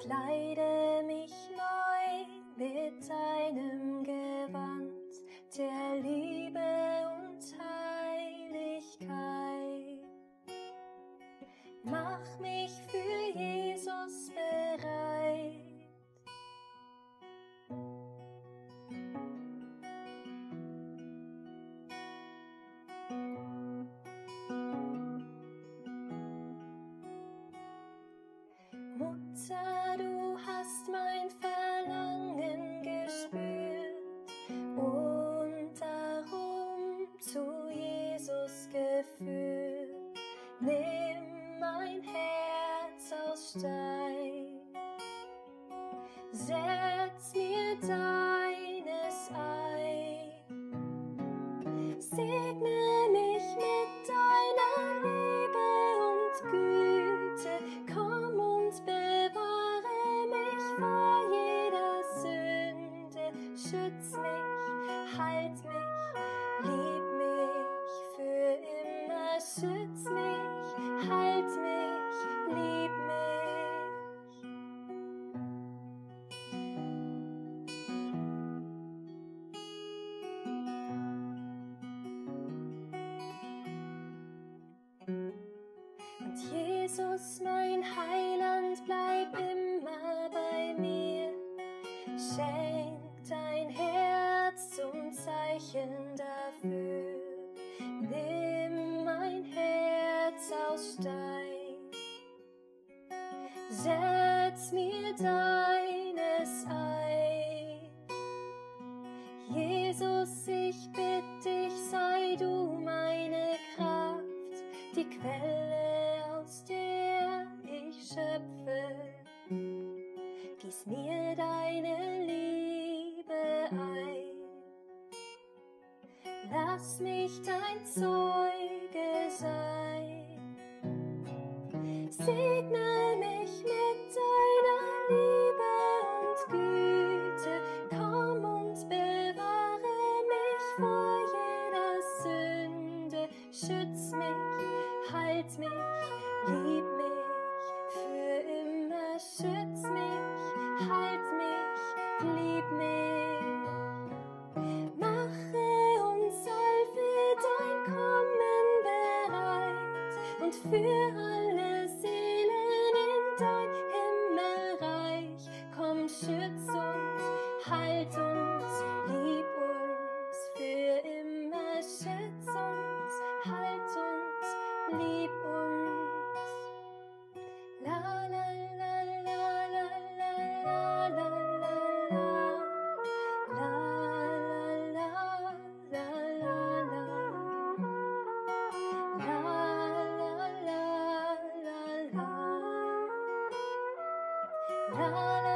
Kleide mich neu mit deinem Gewand der Liebe und Heiligkeit. Mach mich für Jesus bereit. Mutter, mein Herz aus Stein, setz mir deines Jesus, mein Heiland, bleib immer bei mir. Schenk dein Herz zum Zeichen dafür. Nimm mein Herz aus Stein. Setz mir deines Gieß mir deine Liebe ein. Lass mich dein Zeuge sein. Segne mich mit deiner Liebe und Güte. Komm und bewahre mich vor jeder Sünde. Schütz mich, halt mich, lieb mich für immer. Schütz mich, mich. Mache uns all für dein Kommen bereit und für alle Seelen in dein la.